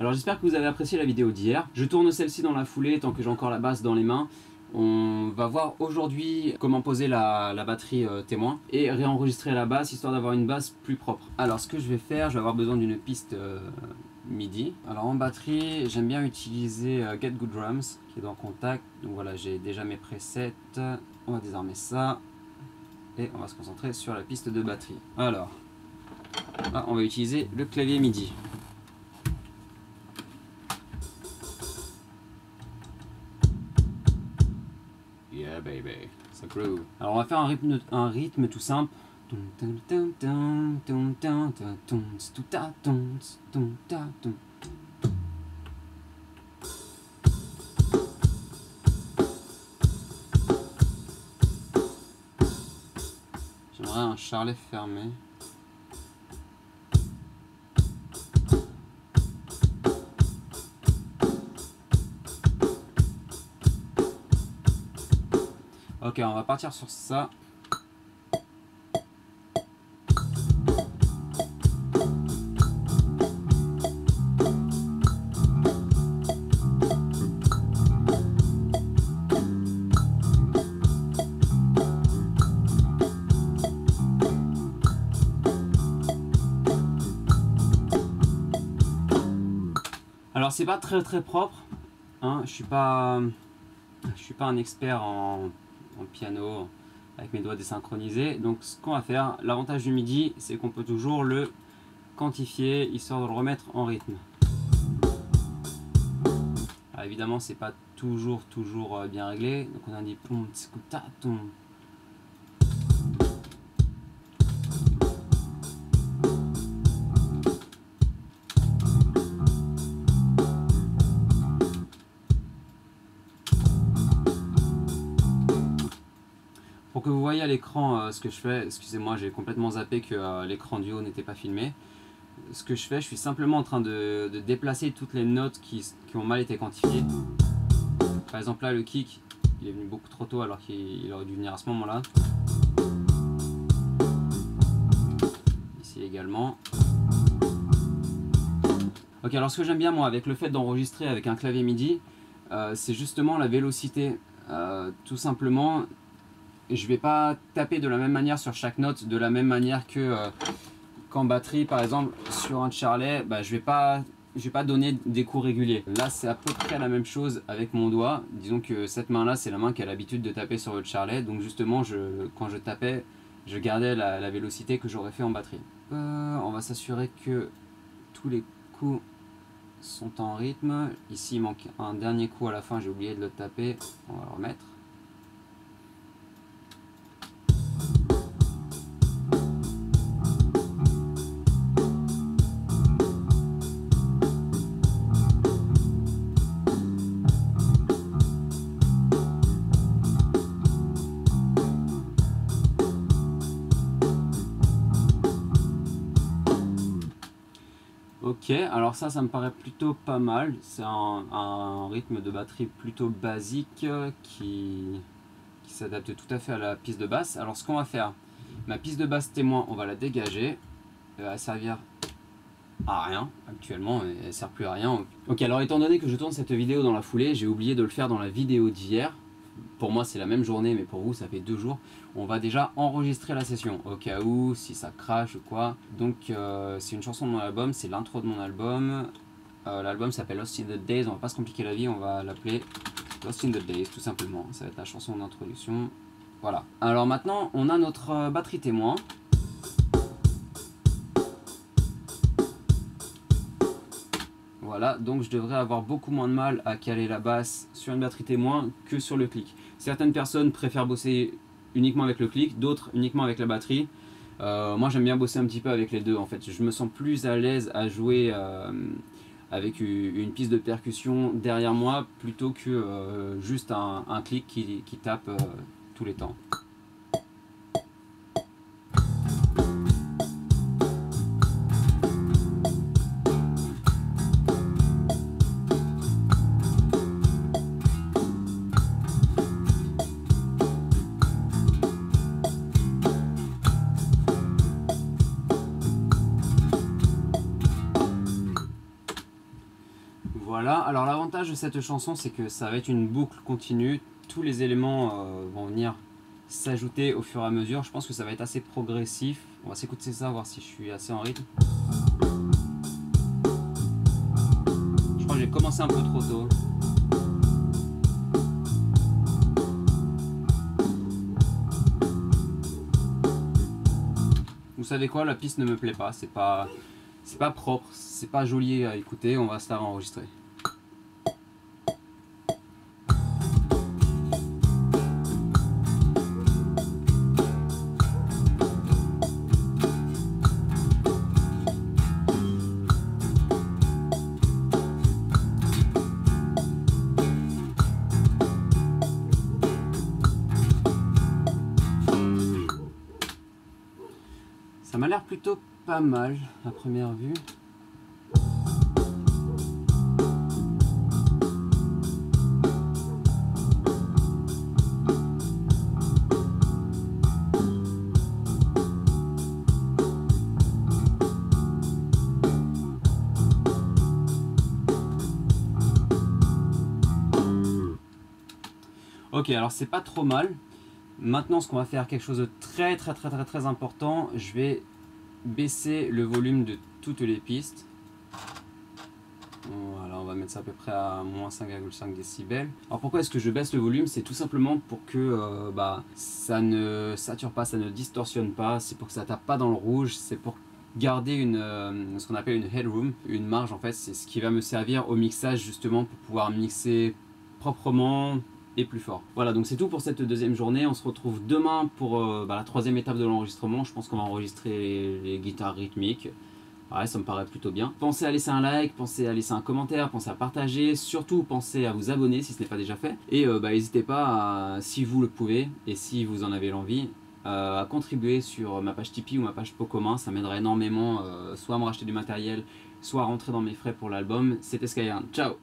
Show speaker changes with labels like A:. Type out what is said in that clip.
A: Alors j'espère que vous avez apprécié la vidéo d'hier. Je tourne celle-ci dans la foulée tant que j'ai encore la basse dans les mains. On va voir aujourd'hui comment poser la, batterie euh, témoin et réenregistrer la basse histoire d'avoir une basse plus propre. Alors ce que je vais faire, je vais avoir besoin d'une piste euh, MIDI. Alors en batterie, j'aime bien utiliser euh, Get Good Drums qui est dans Contact. Donc voilà, j'ai déjà mes presets. On va désarmer ça et on va se concentrer sur la piste de batterie. Alors, on va utiliser le clavier MIDI. Alors on va faire un rythme, un rythme tout simple. J'aimerais un charlet fermé. Ok, on va partir sur ça. Alors c'est pas très très propre, hein. je suis pas, je suis pas un expert en le piano avec mes doigts désynchronisés. Donc ce qu'on va faire, l'avantage du MIDI, c'est qu'on peut toujours le quantifier, histoire de le remettre en rythme. Évidemment, c'est pas toujours toujours euh, bien réglé. Donc on a dit Pour que vous voyez à l'écran euh, ce que je fais, excusez-moi j'ai complètement zappé que euh, l'écran du haut n'était pas filmé. Ce que je fais, je suis simplement en train de, déplacer toutes les notes qui, ont mal été quantifiées. Par exemple là le kick, il est venu beaucoup trop tôt alors qu'il aurait dû venir à ce moment-là. Ici également. Ok alors ce que j'aime bien moi avec le fait d'enregistrer avec un clavier MIDI, euh, c'est justement la vélocité. tout simplement, je vais pas taper de la même manière sur chaque note, de la même manière que euh, qu'en batterie par exemple sur un charlet, bah, je vais vais pas donner des coups réguliers. Là c'est à peu près la même chose avec mon doigt. Disons que cette main là c'est la main qui a l'habitude de taper sur le charlet, donc justement quand je tapais, je gardais la, vélocité que j'aurais fait en batterie. Euh, on va s'assurer que tous les coups sont en rythme. Ici il manque un dernier coup à la fin, j'ai oublié de le taper, on va le remettre. Ok, alors ça, ça me paraît plutôt pas mal. C'est un, rythme de batterie plutôt basique euh, qui, s'adapte tout à fait à la piste de basse. Alors ce qu'on va faire, ma piste de basse témoin, on va la dégager. Elle va servir à rien actuellement, elle sert plus à rien. Ok, alors étant donné que je tourne cette vidéo dans la foulée, j'ai oublié de le faire dans la vidéo d'hier pour moi c'est la même journée mais pour vous ça fait deux jours. On va déjà enregistrer la session au cas où si ça crache ou quoi. Donc euh, c'est une chanson de mon album c'est l'intro de mon album. Euh, l'album s'appelle Lost in the Days on va pas se compliquer la vie on va l'appeler Lost in the Days tout simplement. Ça va être la chanson d'introduction. Voilà. Alors maintenant on a notre euh, batterie témoin Voilà, donc je devrais avoir beaucoup moins de mal à caler la basse sur une batterie témoin que sur le clic. Certaines personnes préfèrent bosser uniquement avec le clic, d'autres uniquement avec la batterie. Euh, moi j'aime bien bosser un petit peu avec les deux en fait. Je me sens plus à l'aise à jouer euh, avec une piste de percussion derrière moi plutôt que euh, juste un, clic qui tape tous les temps. Voilà, alors l'avantage de cette chanson c'est que ça va être une boucle continue, tous les éléments euh, vont venir s'ajouter au fur et à mesure, je pense que ça va être assez progressif, on va s'écouter ça, voir si je suis assez en rythme. Je crois que j'ai commencé un peu trop tôt. Vous savez quoi, la piste ne me plaît pas, c'est pas, c'est pas propre, c'est pas joli à écouter, on va se la enregistrer. Ça m'a l'air plutôt pas mal à première vue. Ok, alors c'est pas trop mal. Maintenant, ce qu'on va faire, quelque chose de très très très très très important, je vais baisser le volume de toutes les pistes. Voilà, on va mettre ça à peu près à moins 5,5 décibels. Alors pourquoi est-ce que je baisse le volume? C'est tout simplement pour que euh, bah, ça ne sature pas, ça ne distorsionne pas, c'est pour que ça tape pas dans le rouge, c'est pour garder une, euh, ce qu'on appelle une headroom, une marge en fait, c'est ce qui va me servir au mixage justement pour pouvoir mixer proprement, plus fort. Voilà, donc c'est tout pour cette deuxième journée. On se retrouve demain pour euh, bah, la troisième étape de l'enregistrement. Je pense qu'on va enregistrer les, guitares rythmiques. Ouais, ça me paraît plutôt bien. Pensez à laisser un like, pensez à laisser un commentaire, pensez à partager, surtout pensez à vous abonner si ce n'est pas déjà fait. Et euh, bah, n'hésitez pas, si vous le pouvez, et si vous en avez l'envie, euh, à contribuer sur ma page Tipeee ou ma page Pocommun. Ça m'aiderait énormément, soit à me racheter du matériel, soit à rentrer dans mes frais pour l'album. C'était Skyern. Ciao